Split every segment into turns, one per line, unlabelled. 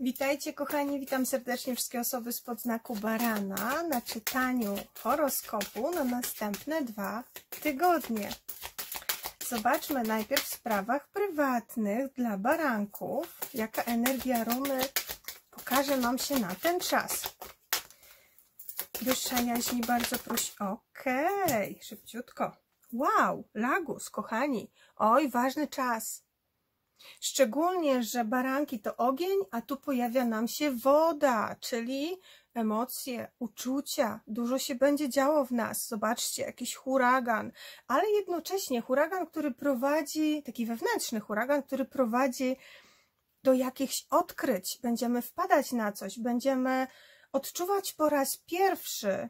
Witajcie kochani, witam serdecznie wszystkie osoby spod znaku barana na czytaniu horoskopu na następne dwa tygodnie. Zobaczmy najpierw w sprawach prywatnych dla baranków, jaka energia runy pokaże nam się na ten czas. Wyższa jaźni, bardzo prosi. Okej, okay, szybciutko. Wow, Lagus, kochani. Oj, ważny czas. Szczególnie, że baranki to ogień, a tu pojawia nam się woda, czyli emocje, uczucia. Dużo się będzie działo w nas. Zobaczcie, jakiś huragan, ale jednocześnie huragan, który prowadzi, taki wewnętrzny huragan, który prowadzi do jakichś odkryć. Będziemy wpadać na coś, będziemy odczuwać po raz pierwszy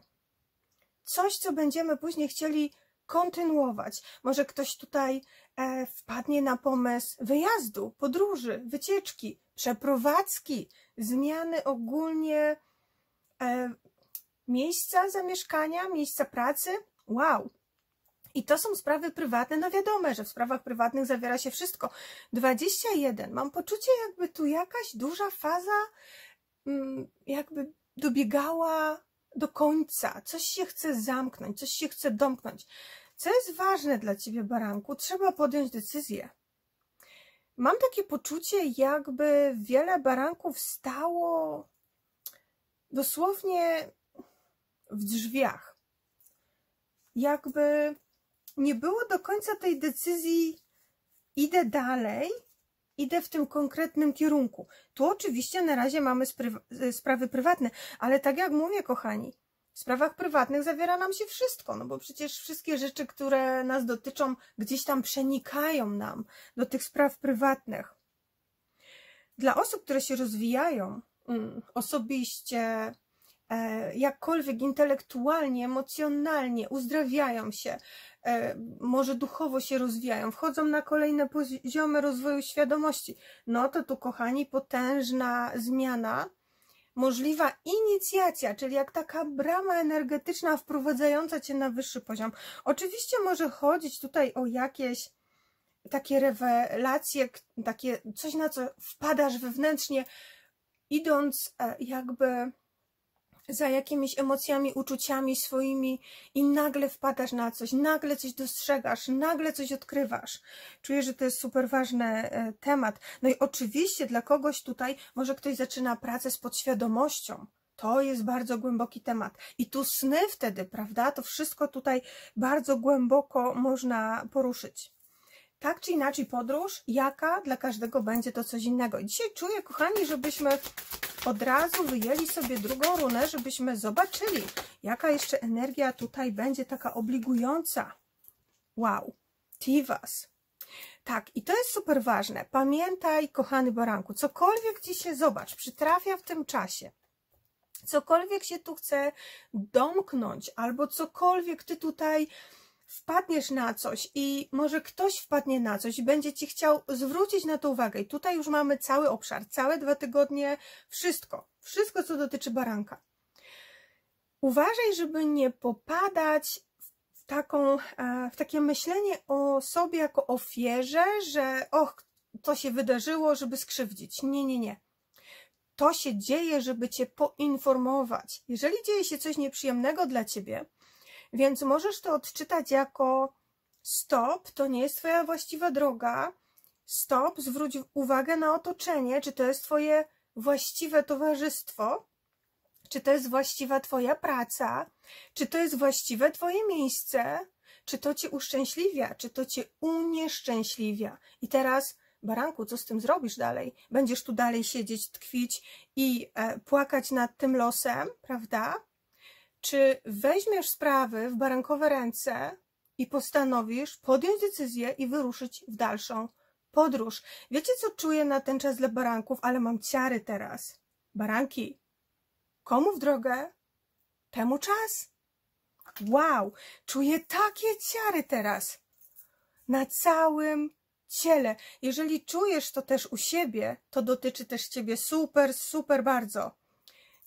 coś, co będziemy później chcieli kontynuować. Może ktoś tutaj e, wpadnie na pomysł wyjazdu, podróży, wycieczki, przeprowadzki, zmiany ogólnie e, miejsca zamieszkania, miejsca pracy. Wow! I to są sprawy prywatne, no wiadomo, że w sprawach prywatnych zawiera się wszystko. 21. Mam poczucie, jakby tu jakaś duża faza mm, jakby dobiegała do końca. Coś się chce zamknąć, coś się chce domknąć. Co jest ważne dla Ciebie, baranku? Trzeba podjąć decyzję. Mam takie poczucie, jakby wiele baranków stało dosłownie w drzwiach. Jakby nie było do końca tej decyzji, idę dalej, idę w tym konkretnym kierunku. Tu oczywiście na razie mamy sprawy prywatne, ale tak jak mówię, kochani, w sprawach prywatnych zawiera nam się wszystko, no bo przecież wszystkie rzeczy, które nas dotyczą, gdzieś tam przenikają nam do tych spraw prywatnych. Dla osób, które się rozwijają mm, osobiście, e, jakkolwiek intelektualnie, emocjonalnie, uzdrawiają się, e, może duchowo się rozwijają, wchodzą na kolejne poziomy rozwoju świadomości, no to tu, kochani, potężna zmiana możliwa inicjacja, czyli jak taka brama energetyczna wprowadzająca cię na wyższy poziom. Oczywiście może chodzić tutaj o jakieś takie rewelacje, takie coś na co wpadasz wewnętrznie, idąc e, jakby za jakimiś emocjami, uczuciami swoimi i nagle wpadasz na coś, nagle coś dostrzegasz, nagle coś odkrywasz. Czuję, że to jest super ważny e, temat. No i oczywiście dla kogoś tutaj może ktoś zaczyna pracę z podświadomością. To jest bardzo głęboki temat. I tu sny wtedy, prawda? To wszystko tutaj bardzo głęboko można poruszyć. Tak czy inaczej podróż, jaka dla każdego będzie to coś innego. I dzisiaj czuję, kochani, żebyśmy od razu wyjęli sobie drugą runę, żebyśmy zobaczyli, jaka jeszcze energia tutaj będzie taka obligująca. Wow, Tivas. Tak, i to jest super ważne. Pamiętaj, kochany baranku, cokolwiek Ci się, zobacz, przytrafia w tym czasie, cokolwiek się tu chce domknąć, albo cokolwiek Ty tutaj wpadniesz na coś i może ktoś wpadnie na coś i będzie Ci chciał zwrócić na to uwagę. I tutaj już mamy cały obszar, całe dwa tygodnie, wszystko, wszystko co dotyczy baranka. Uważaj, żeby nie popadać w, taką, e, w takie myślenie o sobie jako ofierze, że och, to się wydarzyło, żeby skrzywdzić. Nie, nie, nie. To się dzieje, żeby Cię poinformować. Jeżeli dzieje się coś nieprzyjemnego dla Ciebie, więc możesz to odczytać jako stop, to nie jest Twoja właściwa droga. Stop, zwróć uwagę na otoczenie, czy to jest Twoje właściwe towarzystwo, czy to jest właściwa Twoja praca, czy to jest właściwe Twoje miejsce, czy to Cię uszczęśliwia, czy to Cię unieszczęśliwia. I teraz, baranku, co z tym zrobisz dalej? Będziesz tu dalej siedzieć, tkwić i e, płakać nad tym losem, prawda? Czy weźmiesz sprawy w barankowe ręce i postanowisz podjąć decyzję i wyruszyć w dalszą podróż? Wiecie, co czuję na ten czas dla baranków, ale mam ciary teraz. Baranki, komu w drogę, temu czas. Wow, czuję takie ciary teraz. Na całym ciele. Jeżeli czujesz to też u siebie, to dotyczy też ciebie super, super bardzo.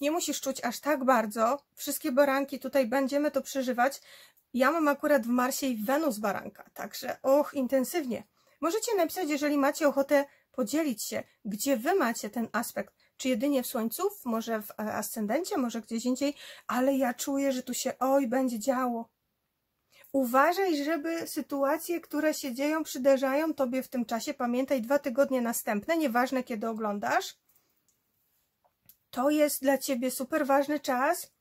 Nie musisz czuć aż tak bardzo. Wszystkie baranki tutaj będziemy to przeżywać. Ja mam akurat w Marsie i Wenus baranka, także och, intensywnie. Możecie napisać, jeżeli macie ochotę podzielić się, gdzie wy macie ten aspekt. Czy jedynie w słońców, może w ascendencie, może gdzieś indziej, ale ja czuję, że tu się oj będzie działo. Uważaj, żeby sytuacje, które się dzieją, przydarzają tobie w tym czasie. Pamiętaj, dwa tygodnie następne, nieważne kiedy oglądasz. To jest dla ciebie super ważny czas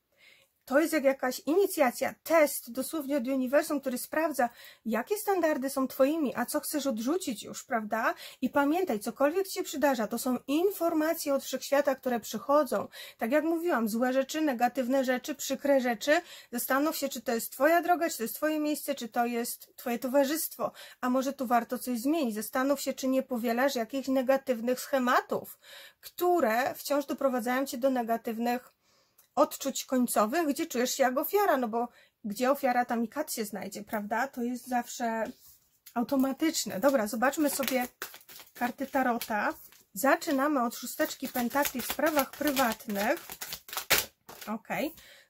to jest jak jakaś inicjacja, test dosłownie od uniwersum, który sprawdza, jakie standardy są twoimi, a co chcesz odrzucić już, prawda? I pamiętaj, cokolwiek ci się przydarza, to są informacje od wszechświata, które przychodzą. Tak jak mówiłam, złe rzeczy, negatywne rzeczy, przykre rzeczy. Zastanów się, czy to jest twoja droga, czy to jest twoje miejsce, czy to jest twoje towarzystwo. A może tu warto coś zmienić. Zastanów się, czy nie powielasz jakichś negatywnych schematów, które wciąż doprowadzają cię do negatywnych odczuć końcowych, gdzie czujesz się jak ofiara, no bo gdzie ofiara, tam i kat się znajdzie, prawda? To jest zawsze automatyczne. Dobra, zobaczmy sobie karty Tarota. Zaczynamy od szósteczki pentakli w sprawach prywatnych. Ok.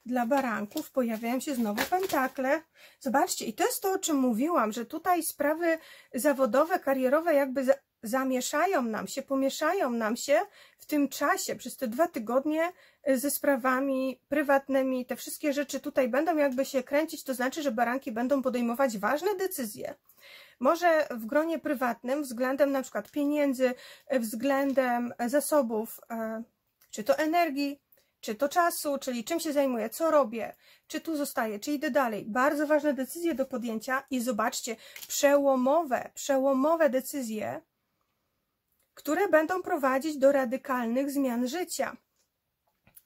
Dla baranków pojawiają się znowu pentakle. Zobaczcie, i to jest to, o czym mówiłam, że tutaj sprawy zawodowe, karierowe jakby zamieszają nam się, pomieszają nam się w tym czasie, przez te dwa tygodnie ze sprawami prywatnymi. Te wszystkie rzeczy tutaj będą jakby się kręcić, to znaczy, że baranki będą podejmować ważne decyzje. Może w gronie prywatnym względem na przykład pieniędzy, względem zasobów, y, czy to energii, czy to czasu, czyli czym się zajmuję, co robię, czy tu zostaję, czy idę dalej. Bardzo ważne decyzje do podjęcia i zobaczcie, przełomowe, przełomowe decyzje, które będą prowadzić do radykalnych zmian życia.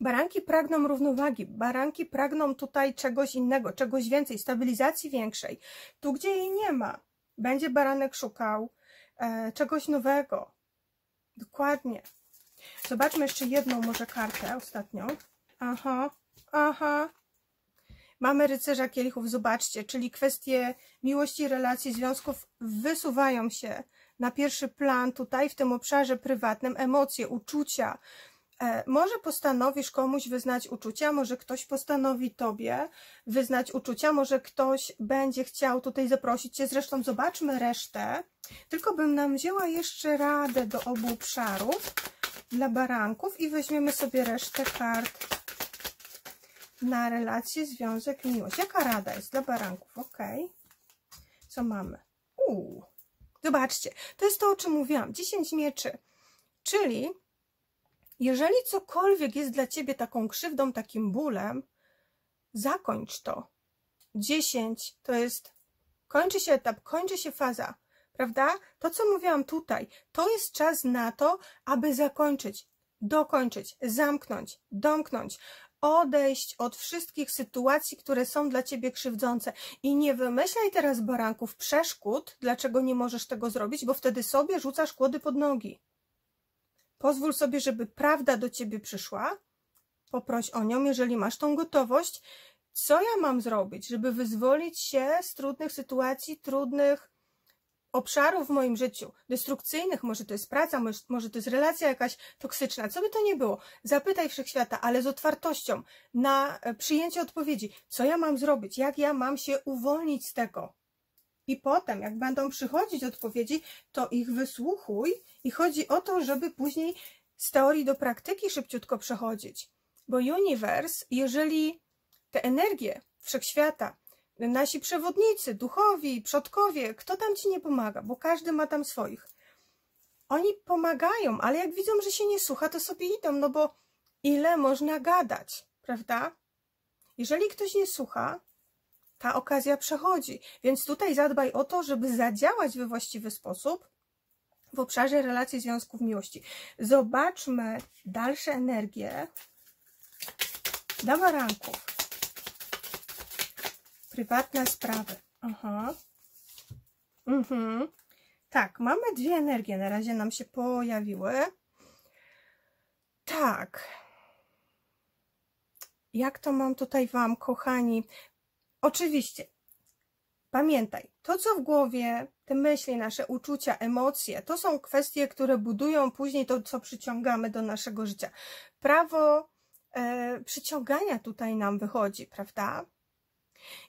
Baranki pragną równowagi, baranki pragną tutaj czegoś innego, czegoś więcej, stabilizacji większej. Tu, gdzie jej nie ma, będzie baranek szukał e, czegoś nowego. Dokładnie. Zobaczmy jeszcze jedną może kartę, ostatnią. Aha, aha. Mamy rycerza kielichów, zobaczcie, czyli kwestie miłości, relacji, związków wysuwają się na pierwszy plan tutaj w tym obszarze prywatnym emocje, uczucia. E, może postanowisz komuś wyznać uczucia, może ktoś postanowi tobie wyznać uczucia, może ktoś będzie chciał tutaj zaprosić cię. Zresztą zobaczmy resztę. Tylko bym nam wzięła jeszcze radę do obu obszarów dla baranków i weźmiemy sobie resztę kart na relacje, związek, miłość. Jaka rada jest dla baranków? Ok. Co mamy? Uuu. Zobaczcie, to jest to, o czym mówiłam. 10 mieczy. Czyli jeżeli cokolwiek jest dla Ciebie taką krzywdą, takim bólem, zakończ to. 10 to jest, kończy się etap, kończy się faza, prawda? To, co mówiłam tutaj, to jest czas na to, aby zakończyć, dokończyć, zamknąć, domknąć, odejść od wszystkich sytuacji, które są dla ciebie krzywdzące. I nie wymyślaj teraz baranków przeszkód, dlaczego nie możesz tego zrobić, bo wtedy sobie rzucasz kłody pod nogi. Pozwól sobie, żeby prawda do ciebie przyszła. Poproś o nią, jeżeli masz tą gotowość. Co ja mam zrobić, żeby wyzwolić się z trudnych sytuacji, trudnych obszarów w moim życiu, destrukcyjnych, może to jest praca, może to jest relacja jakaś toksyczna, co by to nie było, zapytaj wszechświata, ale z otwartością na e, przyjęcie odpowiedzi, co ja mam zrobić, jak ja mam się uwolnić z tego. I potem, jak będą przychodzić odpowiedzi, to ich wysłuchuj i chodzi o to, żeby później z teorii do praktyki szybciutko przechodzić. Bo uniwers, jeżeli te energie wszechświata nasi przewodnicy, duchowi, przodkowie, kto tam ci nie pomaga, bo każdy ma tam swoich. Oni pomagają, ale jak widzą, że się nie słucha, to sobie idą, no bo ile można gadać, prawda? Jeżeli ktoś nie słucha, ta okazja przechodzi. Więc tutaj zadbaj o to, żeby zadziałać we właściwy sposób w obszarze relacji związków miłości. Zobaczmy dalsze energie dla baranków prywatne sprawy. Aha. Mhm. Tak, mamy dwie energie. Na razie nam się pojawiły. Tak. Jak to mam tutaj Wam, kochani? Oczywiście, pamiętaj, to co w głowie, te myśli, nasze uczucia, emocje, to są kwestie, które budują później to, co przyciągamy do naszego życia. Prawo e, przyciągania tutaj nam wychodzi, prawda?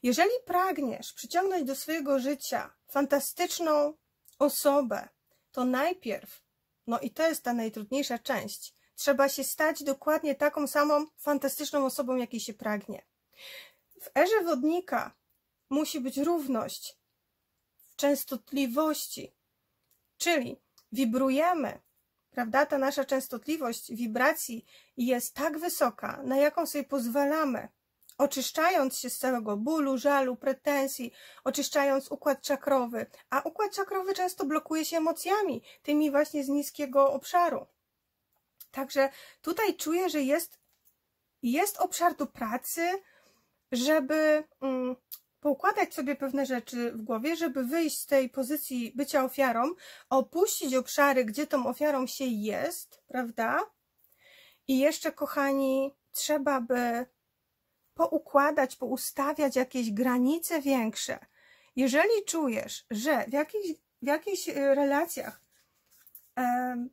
Jeżeli pragniesz przyciągnąć do swojego życia fantastyczną osobę, to najpierw, No i to jest ta najtrudniejsza część. Trzeba się stać dokładnie taką samą fantastyczną osobą, jakiej się pragnie. W erze wodnika musi być równość w częstotliwości, czyli wibrujemy, prawda? Ta nasza częstotliwość wibracji jest tak wysoka, na jaką sobie pozwalamy, oczyszczając się z całego bólu, żalu, pretensji, oczyszczając układ czakrowy, a układ czakrowy często blokuje się emocjami, tymi właśnie z niskiego obszaru. Także tutaj czuję, że jest, jest obszar do pracy, żeby mm, poukładać sobie pewne rzeczy w głowie, żeby wyjść z tej pozycji bycia ofiarą, opuścić obszary, gdzie tą ofiarą się jest, prawda? I jeszcze, kochani, trzeba by poukładać, poustawiać jakieś granice większe. Jeżeli czujesz, że w jakichś, w jakichś e, relacjach um,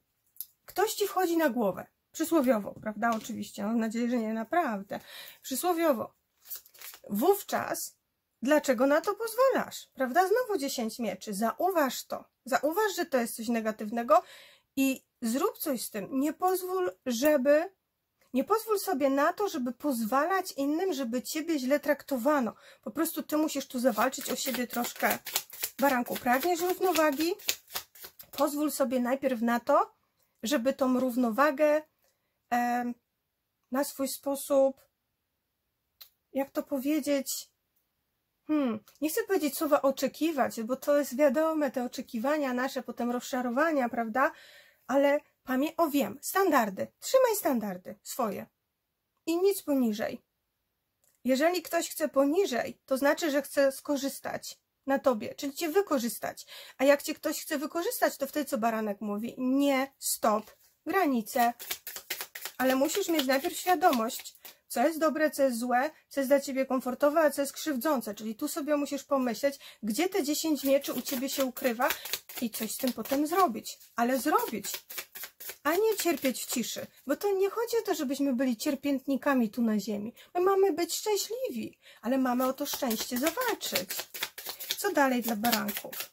ktoś ci wchodzi na głowę, przysłowiowo, prawda? Oczywiście, mam nadzieję, że nie naprawdę. Przysłowiowo. Wówczas, dlaczego na to pozwalasz? Prawda? Znowu 10 mieczy. Zauważ to. Zauważ, że to jest coś negatywnego i zrób coś z tym. Nie pozwól, żeby nie pozwól sobie na to, żeby pozwalać innym, żeby ciebie źle traktowano. Po prostu ty musisz tu zawalczyć o siebie troszkę. Baranku, pragniesz równowagi? Pozwól sobie najpierw na to, żeby tą równowagę e, na swój sposób, jak to powiedzieć, hmm, nie chcę powiedzieć słowa oczekiwać, bo to jest wiadome, te oczekiwania nasze, potem rozczarowania, prawda? Ale pamię o wiem, standardy, trzymaj standardy swoje i nic poniżej. Jeżeli ktoś chce poniżej, to znaczy, że chce skorzystać na tobie, czyli cię wykorzystać. A jak cię ktoś chce wykorzystać, to wtedy co baranek mówi? Nie, stop, granice. Ale musisz mieć najpierw świadomość, co jest dobre, co jest złe, co jest dla ciebie komfortowe, a co jest krzywdzące. Czyli tu sobie musisz pomyśleć, gdzie te 10 mieczy u ciebie się ukrywa i coś z tym potem zrobić. Ale zrobić, a nie cierpieć w ciszy. Bo to nie chodzi o to, żebyśmy byli cierpiętnikami tu na ziemi. My mamy być szczęśliwi, ale mamy o to szczęście zawalczyć. Co dalej dla baranków?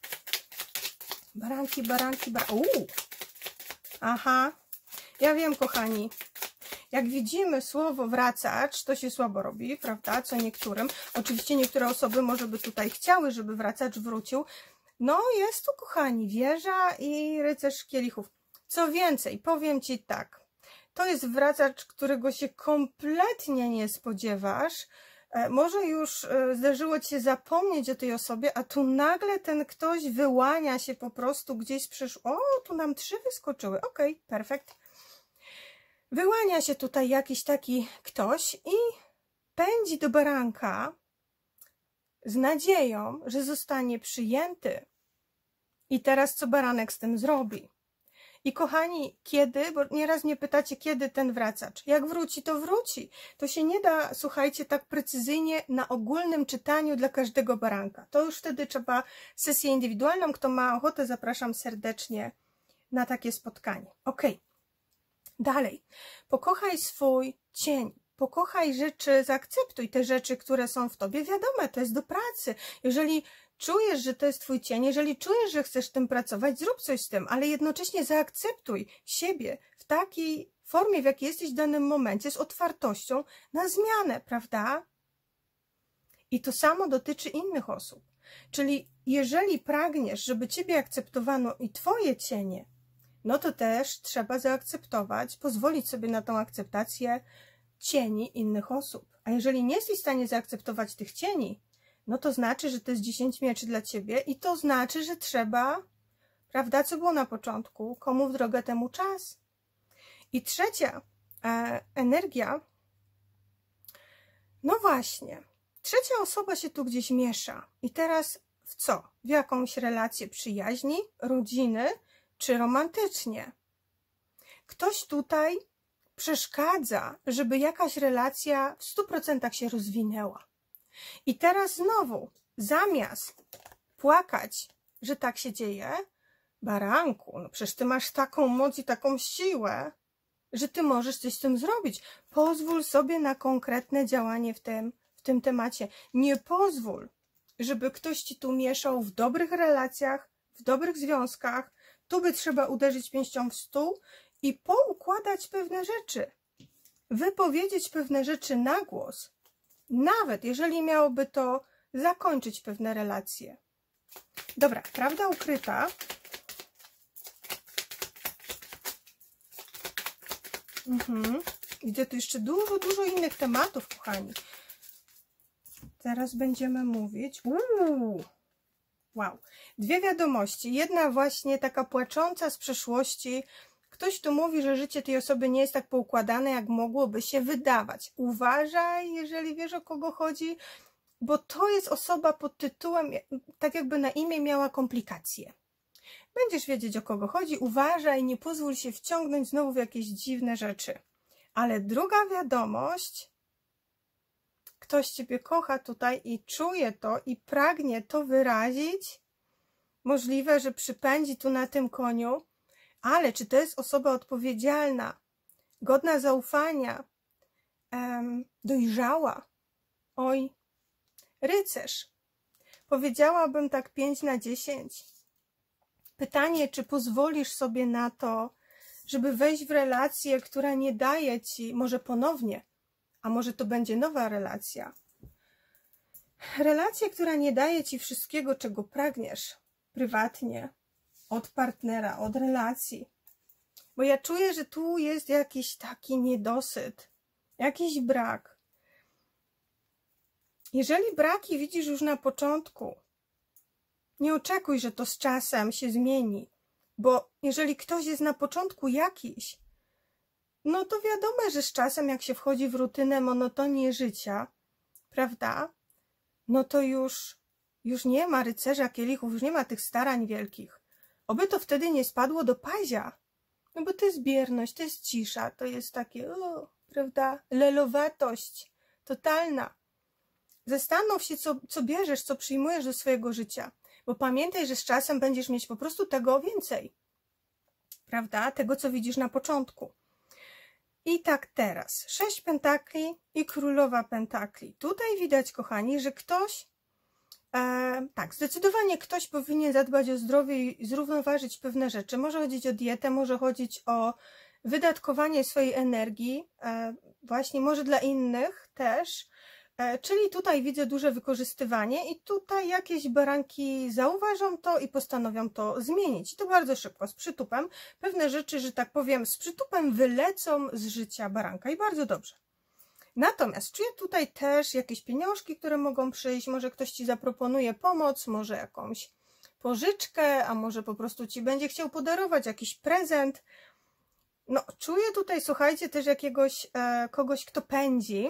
Baranki, baranki, baranki. Aha. Ja wiem, kochani. Jak widzimy słowo wracacz, to się słabo robi, prawda? Co niektórym. Oczywiście niektóre osoby może by tutaj chciały, żeby wracacz wrócił. No, jest tu, kochani, wieża i rycerz kielichów. Co więcej, powiem Ci tak. To jest wracacz, którego się kompletnie nie spodziewasz, E, może już e, zdarzyło ci się zapomnieć o tej osobie, a tu nagle ten ktoś wyłania się po prostu gdzieś przyszł. O, tu nam trzy wyskoczyły. Okej, okay, perfekt. Wyłania się tutaj jakiś taki ktoś i pędzi do baranka z nadzieją, że zostanie przyjęty. I teraz co baranek z tym zrobi? I kochani, kiedy, bo nieraz mnie pytacie, kiedy ten wracacz. Jak wróci, to wróci. To się nie da, słuchajcie, tak precyzyjnie na ogólnym czytaniu dla każdego baranka. To już wtedy trzeba sesję indywidualną. Kto ma ochotę, zapraszam serdecznie na takie spotkanie. Ok. Dalej. Pokochaj swój cień. Pokochaj rzeczy, zaakceptuj te rzeczy, które są w tobie. Wiadome, to jest do pracy. Jeżeli czujesz, że to jest twój cień, jeżeli czujesz, że chcesz tym pracować, zrób coś z tym, ale jednocześnie zaakceptuj siebie w takiej formie, w jakiej jesteś w danym momencie, z otwartością na zmianę, prawda? I to samo dotyczy innych osób. Czyli jeżeli pragniesz, żeby ciebie akceptowano i twoje cienie, no to też trzeba zaakceptować, pozwolić sobie na tą akceptację cieni innych osób. A jeżeli nie jesteś w stanie zaakceptować tych cieni, no to znaczy, że to jest 10 mieczy dla ciebie i to znaczy, że trzeba, prawda, co było na początku, komu w drogę temu czas. I trzecia e, energia, no właśnie, trzecia osoba się tu gdzieś miesza. I teraz w co? W jakąś relację przyjaźni, rodziny czy romantycznie? Ktoś tutaj przeszkadza, żeby jakaś relacja w 100% się rozwinęła. I teraz znowu, zamiast płakać, że tak się dzieje, baranku, no przecież ty masz taką moc i taką siłę, że ty możesz coś z tym zrobić. Pozwól sobie na konkretne działanie w tym, w tym temacie. Nie pozwól, żeby ktoś ci tu mieszał w dobrych relacjach, w dobrych związkach, Tu by trzeba uderzyć pięścią w stół i poukładać pewne rzeczy. Wypowiedzieć pewne rzeczy na głos. Nawet jeżeli miałoby to zakończyć pewne relacje. Dobra, prawda ukryta. Mhm. Tu jeszcze dużo, dużo innych tematów, kochani. Teraz będziemy mówić. Uuu. Wow. Dwie wiadomości. Jedna właśnie taka płacząca z przeszłości. Ktoś tu mówi, że życie tej osoby nie jest tak poukładane, jak mogłoby się wydawać. Uważaj, jeżeli wiesz o kogo chodzi, bo to jest osoba pod tytułem, tak jakby na imię miała komplikacje. Będziesz wiedzieć o kogo chodzi, uważaj, nie pozwól się wciągnąć znowu w jakieś dziwne rzeczy. Ale druga wiadomość, ktoś Ciebie kocha tutaj i czuje to i pragnie to wyrazić, możliwe, że przypędzi tu na tym koniu, ale czy to jest osoba odpowiedzialna, godna zaufania, dojrzała? Oj, rycerz. Powiedziałabym tak 5 na 10. Pytanie, czy pozwolisz sobie na to, żeby wejść w relację, która nie daje ci, może ponownie, a może to będzie nowa relacja. Relacja, która nie daje ci wszystkiego, czego pragniesz prywatnie, od partnera, od relacji. Bo ja czuję, że tu jest jakiś taki niedosyt, jakiś brak. Jeżeli braki widzisz już na początku, nie oczekuj, że to z czasem się zmieni, bo jeżeli ktoś jest na początku jakiś, no to wiadomo, że z czasem, jak się wchodzi w rutynę, monotonię życia, prawda? No to już, już nie ma rycerza kielichów, już nie ma tych starań wielkich. Oby to wtedy nie spadło do pazia. No bo to jest bierność, to jest cisza, to jest takie, o, prawda, lelowatość totalna. Zastanów się, co, co bierzesz, co przyjmujesz do swojego życia, bo pamiętaj, że z czasem będziesz mieć po prostu tego więcej, prawda, tego, co widzisz na początku. I tak teraz, sześć pentakli i królowa pentakli. Tutaj widać, kochani, że ktoś, e, tak, zdecydowanie ktoś powinien zadbać o zdrowie i zrównoważyć pewne rzeczy. Może chodzić o dietę, może chodzić o wydatkowanie swojej energii, e, właśnie może dla innych też, E, czyli tutaj widzę duże wykorzystywanie i tutaj jakieś baranki zauważą to i postanowią to zmienić. I to bardzo szybko, z przytupem. Pewne rzeczy, że tak powiem, z przytupem wylecą z życia baranka i bardzo dobrze. Natomiast czuję tutaj też jakieś pieniążki, które mogą przyjść, może ktoś Ci zaproponuje pomoc, może jakąś pożyczkę, a może po prostu Ci będzie chciał podarować jakiś prezent. No, czuję tutaj, słuchajcie, też jakiegoś e, kogoś, kto pędzi,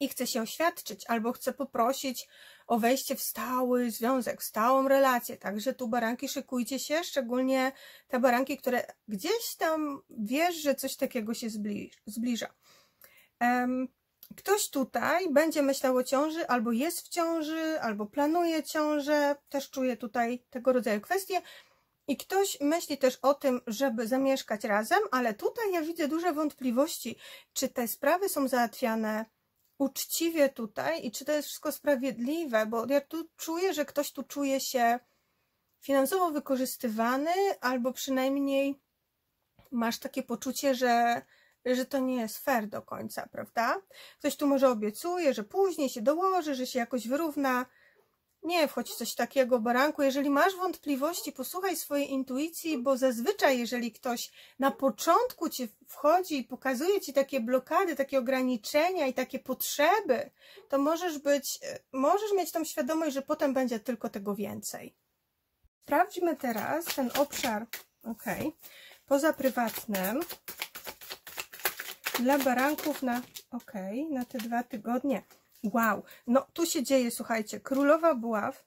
i chce się oświadczyć, albo chce poprosić o wejście w stały związek, w stałą relację. Także tu baranki szykujcie się, szczególnie te baranki, które gdzieś tam wiesz, że coś takiego się zbliża. Ktoś tutaj będzie myślał o ciąży, albo jest w ciąży, albo planuje ciążę, też czuję tutaj tego rodzaju kwestie. I ktoś myśli też o tym, żeby zamieszkać razem, ale tutaj ja widzę duże wątpliwości, czy te sprawy są załatwiane uczciwie tutaj i czy to jest wszystko sprawiedliwe, bo ja tu czuję, że ktoś tu czuje się finansowo wykorzystywany, albo przynajmniej masz takie poczucie, że, że to nie jest fair do końca, prawda? Ktoś tu może obiecuje, że później się dołoży, że się jakoś wyrówna, nie wchodź coś takiego, baranku. Jeżeli masz wątpliwości, posłuchaj swojej intuicji, bo zazwyczaj, jeżeli ktoś na początku ci wchodzi i pokazuje ci takie blokady, takie ograniczenia i takie potrzeby, to możesz być, możesz mieć tą świadomość, że potem będzie tylko tego więcej. Sprawdźmy teraz ten obszar, ok, poza prywatnym, dla baranków na, ok, na te dwa tygodnie. Wow, no tu się dzieje, słuchajcie, królowa buław,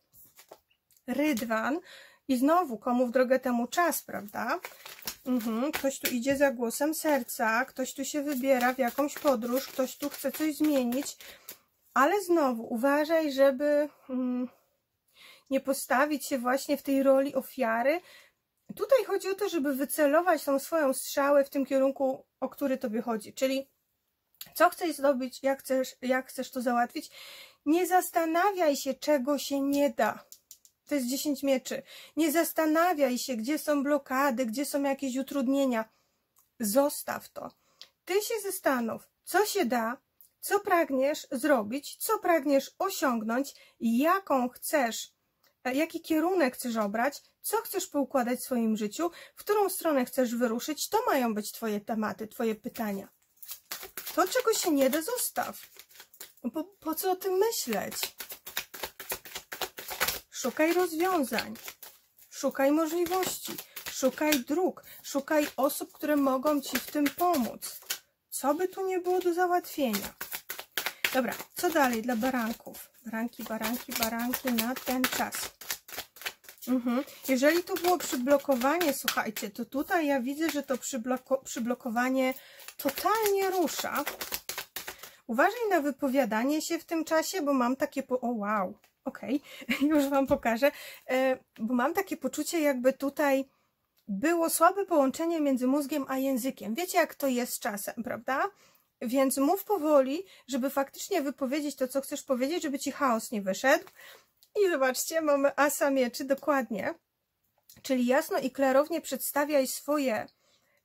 rydwan i znowu komu w drogę temu czas, prawda? Mhm, ktoś tu idzie za głosem serca, ktoś tu się wybiera w jakąś podróż, ktoś tu chce coś zmienić, ale znowu uważaj, żeby mm, nie postawić się właśnie w tej roli ofiary. Tutaj chodzi o to, żeby wycelować tą swoją strzałę w tym kierunku, o który tobie chodzi, czyli co chcesz zrobić, jak chcesz, jak chcesz to załatwić. Nie zastanawiaj się, czego się nie da. To jest 10 mieczy. Nie zastanawiaj się, gdzie są blokady, gdzie są jakieś utrudnienia. Zostaw to. Ty się zastanów, co się da, co pragniesz zrobić, co pragniesz osiągnąć, jaką chcesz, jaki kierunek chcesz obrać, co chcesz poukładać w swoim życiu, w którą stronę chcesz wyruszyć. To mają być Twoje tematy, Twoje pytania. To, czego się nie da, zostaw. Po, po co o tym myśleć? Szukaj rozwiązań, szukaj możliwości, szukaj dróg, szukaj osób, które mogą Ci w tym pomóc. Co by tu nie było do załatwienia? Dobra, co dalej dla baranków? Baranki, baranki, baranki na ten czas. Mhm. Jeżeli to było przyblokowanie, słuchajcie, to tutaj ja widzę, że to przybloko przyblokowanie totalnie rusza. Uważaj na wypowiadanie się w tym czasie, bo mam takie... Po... O, wow, okej, okay. już Wam pokażę, e, bo mam takie poczucie, jakby tutaj było słabe połączenie między mózgiem a językiem. Wiecie, jak to jest czasem, prawda? Więc mów powoli, żeby faktycznie wypowiedzieć to, co chcesz powiedzieć, żeby ci chaos nie wyszedł. I zobaczcie, mamy asa mieczy, dokładnie. Czyli jasno i klarownie przedstawiaj swoje,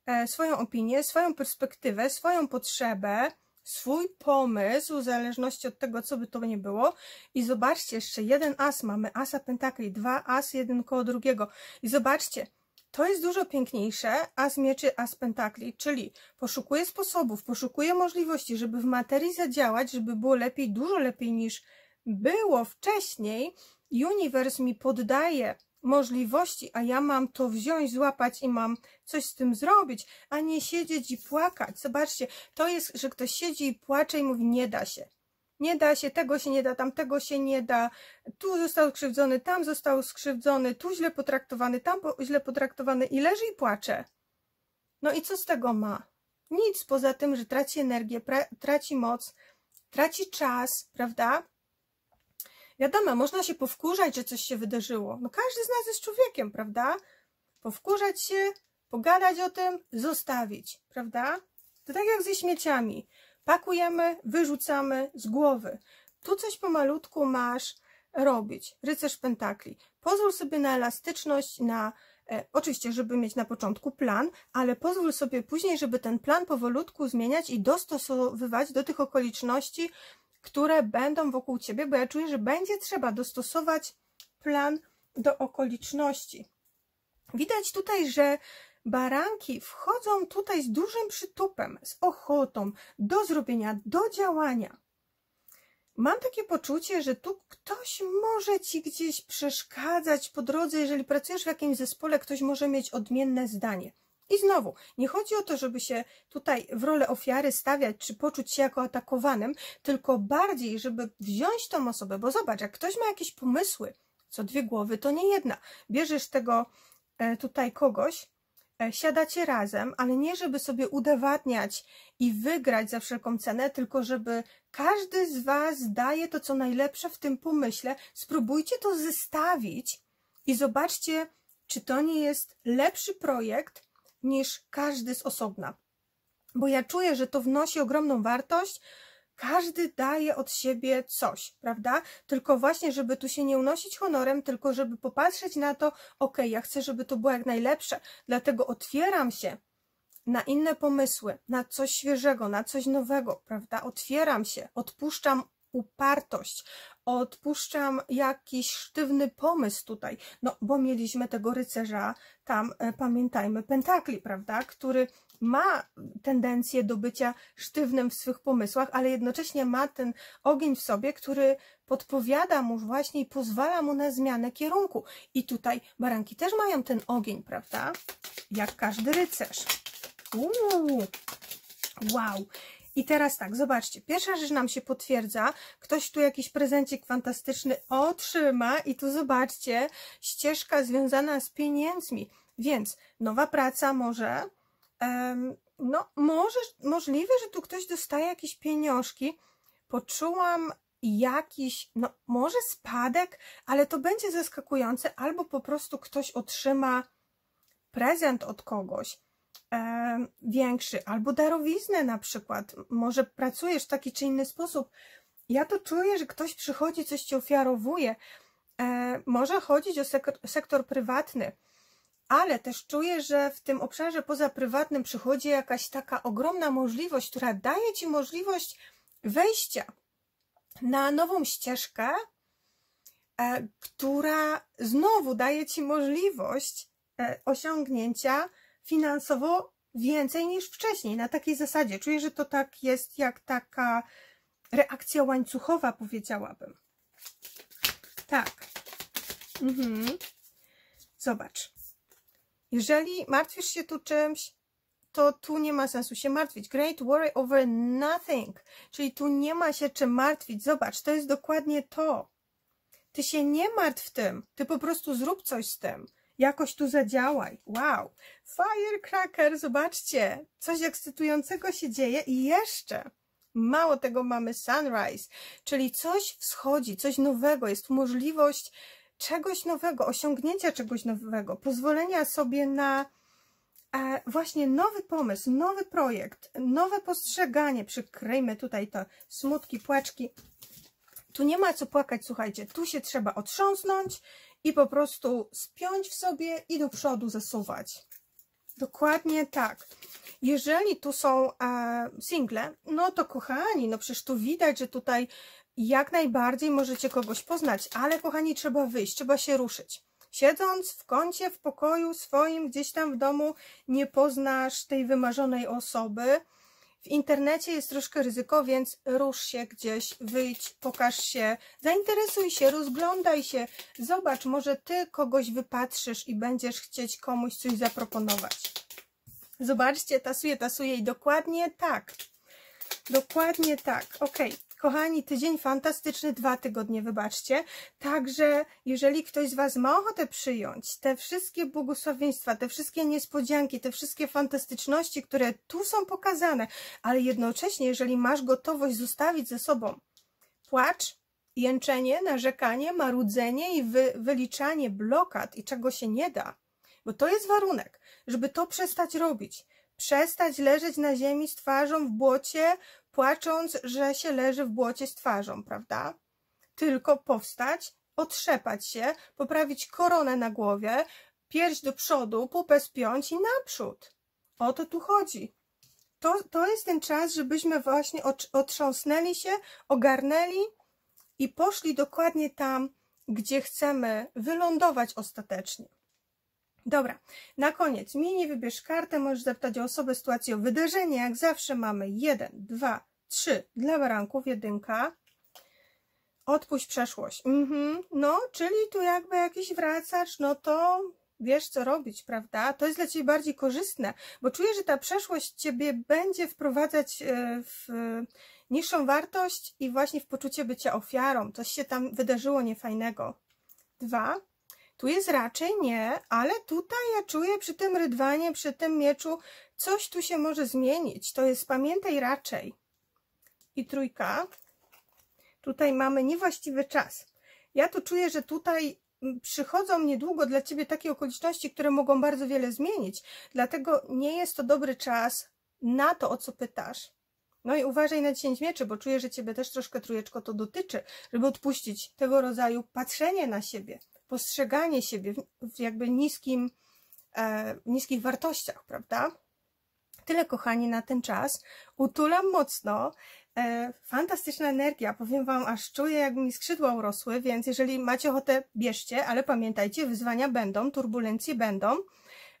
e, swoją opinię, swoją perspektywę, swoją potrzebę, swój pomysł, w zależności od tego, co by to nie było. I zobaczcie, jeszcze jeden as, mamy asa pentakli, dwa as, jeden koło drugiego. I zobaczcie, to jest dużo piękniejsze, as mieczy, as pentakli, czyli poszukuję sposobów, poszukuję możliwości, żeby w materii zadziałać, żeby było lepiej, dużo lepiej niż było wcześniej. Uniwers mi poddaje możliwości, a ja mam to wziąć, złapać i mam coś z tym zrobić, a nie siedzieć i płakać. Zobaczcie, to jest, że ktoś siedzi i płacze i mówi, nie da się. Nie da się, tego się nie da, tamtego się nie da, tu został skrzywdzony, tam został skrzywdzony, tu źle potraktowany, tam źle potraktowany i leży i płacze. No i co z tego ma? Nic poza tym, że traci energię, traci moc, traci czas, prawda? Wiadomo, można się powkurzać, że coś się wydarzyło. No każdy z nas jest człowiekiem, prawda? Powkurzać się, pogadać o tym, zostawić, prawda? To tak jak ze śmieciami. Pakujemy, wyrzucamy z głowy. Tu coś pomalutku masz robić. Rycerz pentakli. Pozwól sobie na elastyczność, na e, oczywiście, żeby mieć na początku plan, ale pozwól sobie później, żeby ten plan powolutku zmieniać i dostosowywać do tych okoliczności, które będą wokół Ciebie, bo ja czuję, że będzie trzeba dostosować plan do okoliczności. Widać tutaj, że baranki wchodzą tutaj z dużym przytupem, z ochotą do zrobienia, do działania. Mam takie poczucie, że tu ktoś może Ci gdzieś przeszkadzać po drodze, jeżeli pracujesz w jakimś zespole, ktoś może mieć odmienne zdanie. I znowu, nie chodzi o to, żeby się tutaj w rolę ofiary stawiać, czy poczuć się jako atakowanym, tylko bardziej, żeby wziąć tą osobę, bo zobacz, jak ktoś ma jakieś pomysły, co dwie głowy, to nie jedna. Bierzesz tego e, tutaj kogoś, e, siadacie razem, ale nie żeby sobie udowadniać i wygrać za wszelką cenę, tylko żeby każdy z Was daje to, co najlepsze w tym pomyśle. Spróbujcie to zestawić i zobaczcie, czy to nie jest lepszy projekt, niż każdy z osobna. Bo ja czuję, że to wnosi ogromną wartość, każdy daje od siebie coś, prawda? Tylko właśnie, żeby tu się nie unosić honorem, tylko żeby popatrzeć na to, ok, ja chcę, żeby to było jak najlepsze, dlatego otwieram się na inne pomysły, na coś świeżego, na coś nowego, prawda? Otwieram się, odpuszczam upartość, odpuszczam jakiś sztywny pomysł tutaj, no bo mieliśmy tego rycerza tam, e, pamiętajmy, pentakli, prawda, który ma tendencję do bycia sztywnym w swych pomysłach, ale jednocześnie ma ten ogień w sobie, który podpowiada mu właśnie i pozwala mu na zmianę kierunku. I tutaj baranki też mają ten ogień, prawda? Jak każdy rycerz. Uuu, wow! I teraz tak, zobaczcie, pierwsza rzecz nam się potwierdza, ktoś tu jakiś prezencik fantastyczny otrzyma i tu zobaczcie, ścieżka związana z pieniędzmi, więc nowa praca może, um, no może, możliwe, że tu ktoś dostaje jakieś pieniążki, poczułam jakiś, no może spadek, ale to będzie zaskakujące, albo po prostu ktoś otrzyma prezent od kogoś, e, większy, albo darowiznę na przykład. Może pracujesz w taki czy inny sposób. Ja to czuję, że ktoś przychodzi, coś ci ofiarowuje, e, może chodzić o sektor, prywatny, ale też czuję, że w tym obszarze poza prywatnym przychodzi jakaś taka ogromna możliwość, która daje Ci możliwość wejścia na nową ścieżkę, e, która znowu daje Ci możliwość osiągnięcia finansowo więcej niż wcześniej, na takiej zasadzie. Czuję, że to tak jest jak taka reakcja łańcuchowa, powiedziałabym. Tak. Mhm. Zobacz. Jeżeli martwisz się tu czymś, to tu nie ma sensu się martwić. Great worry over nothing. Czyli tu nie ma się czym martwić. Zobacz, to jest dokładnie to. Ty się nie martw tym. Ty po prostu zrób coś z tym. Jakoś tu zadziałaj. Wow. Firecracker, zobaczcie. Coś ekscytującego się dzieje i jeszcze mało tego mamy sunrise, czyli coś wschodzi, coś nowego. Jest tu możliwość czegoś nowego, osiągnięcia czegoś nowego, pozwolenia sobie na e, właśnie nowy pomysł, nowy projekt, nowe postrzeganie. Przykryjmy tutaj te smutki, płaczki. Tu nie ma co płakać, słuchajcie, tu się trzeba otrząsnąć i po prostu spiąć w sobie i do przodu zasuwać. Dokładnie tak. Jeżeli tu są e, single, no to kochani, no przecież tu widać, że tutaj jak najbardziej możecie kogoś poznać, ale kochani, trzeba wyjść, trzeba się ruszyć. Siedząc w kącie, w pokoju swoim, gdzieś tam w domu, nie poznasz tej wymarzonej osoby. W internecie jest troszkę ryzyko, więc rusz się gdzieś, wyjdź, pokaż się, zainteresuj się, rozglądaj się, zobacz, może ty kogoś wypatrzysz i będziesz chcieć komuś coś zaproponować. Zobaczcie, tasuje, tasuje i dokładnie tak. Dokładnie tak. Ok, kochani, tydzień fantastyczny, dwa tygodnie, wybaczcie. Także, jeżeli ktoś z Was ma ochotę przyjąć te wszystkie błogosławieństwa, te wszystkie niespodzianki, te wszystkie fantastyczności, które tu są pokazane, ale jednocześnie, jeżeli masz gotowość zostawić ze sobą płacz, jęczenie, narzekanie, marudzenie i wy, wyliczanie blokad i czego się nie da, bo to jest warunek, żeby to przestać robić. Przestać leżeć na ziemi z twarzą w błocie, płacząc, że się leży w błocie z twarzą, prawda? Tylko powstać, otrzepać się, poprawić koronę na głowie, pierś do przodu, pupę spiąć i naprzód. O to tu chodzi. To, to jest ten czas, żebyśmy właśnie otrząsnęli się, ogarnęli i poszli dokładnie tam, gdzie chcemy wylądować ostatecznie. Dobra, na koniec mini wybierz kartę, możesz zapytać o osobę, sytuację, o wydarzenie. Jak zawsze mamy 1, 2, 3 dla baranków, jedynka. Odpuść przeszłość. Mhm. No, czyli tu jakby jakiś wracasz, no to wiesz co robić, prawda? To jest dla Ciebie bardziej korzystne, bo czuję, że ta przeszłość Ciebie będzie wprowadzać e, w niższą wartość i właśnie w poczucie bycia ofiarą. Coś się tam wydarzyło niefajnego. Dwa, tu jest raczej nie, ale tutaj ja czuję przy tym rydwanie, przy tym mieczu, coś tu się może zmienić. To jest pamiętaj raczej. I trójka. Tutaj mamy niewłaściwy czas. Ja tu czuję, że tutaj przychodzą niedługo dla Ciebie takie okoliczności, które mogą bardzo wiele zmienić. Dlatego nie jest to dobry czas na to, o co pytasz. No i uważaj na 10 mieczy, bo czuję, że Ciebie też troszkę trójeczko to dotyczy, żeby odpuścić tego rodzaju patrzenie na siebie postrzeganie siebie w jakby niskim, e, niskich wartościach, prawda? Tyle, kochani, na ten czas. Utulam mocno. E, fantastyczna energia. Powiem Wam, aż czuję, jakby mi skrzydła urosły, więc jeżeli macie ochotę, bierzcie, ale pamiętajcie, wyzwania będą, turbulencje będą,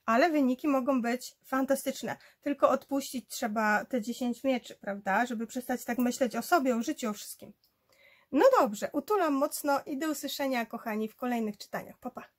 ale wyniki mogą być fantastyczne. Tylko odpuścić trzeba te 10 mieczy, prawda? Żeby przestać tak myśleć o sobie, o życiu, o wszystkim. No dobrze, utulam mocno i do usłyszenia, kochani, w kolejnych czytaniach. Pa, pa.